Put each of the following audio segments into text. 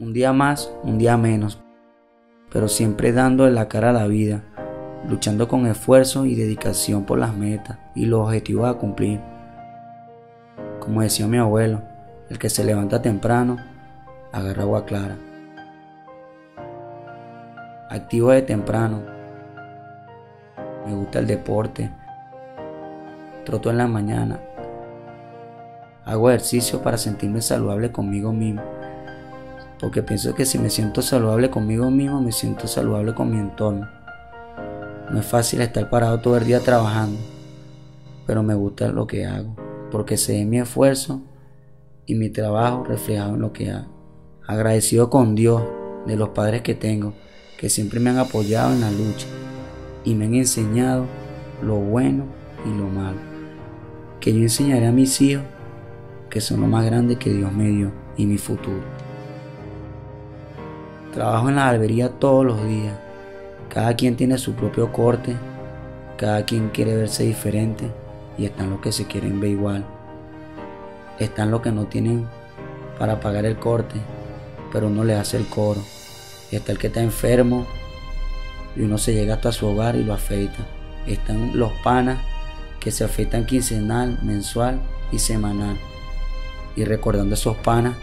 Un día más, un día menos, pero siempre dándole la cara a la vida, luchando con esfuerzo y dedicación por las metas y los objetivos a cumplir. Como decía mi abuelo, el que se levanta temprano, agarra agua clara. Activo de temprano. Me gusta el deporte. Troto en la mañana. Hago ejercicio para sentirme saludable conmigo mismo. Porque pienso que si me siento saludable conmigo mismo, me siento saludable con mi entorno. No es fácil estar parado todo el día trabajando, pero me gusta lo que hago, porque sé mi esfuerzo y mi trabajo reflejado en lo que hago. Agradecido con Dios de los padres que tengo, que siempre me han apoyado en la lucha y me han enseñado lo bueno y lo malo. Que yo enseñaré a mis hijos que son lo más grande que Dios me dio y mi futuro. Trabajo en la barbería todos los días. Cada quien tiene su propio corte, cada quien quiere verse diferente y están los que se quieren ver igual. Están los que no tienen para pagar el corte, pero uno le hace el coro. Está el que está enfermo y uno se llega hasta su hogar y lo afeita. Están los panas que se afeitan quincenal, mensual y semanal. Y recordando esos panas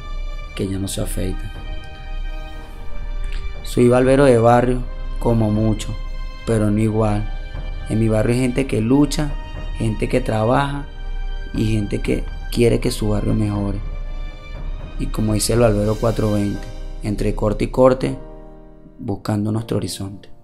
que ya no se afeitan. Soy barbero de barrio como mucho, pero no igual. En mi barrio hay gente que lucha, gente que trabaja y gente que quiere que su barrio mejore. Y como dice el barbero 420, entre corte y corte, buscando nuestro horizonte.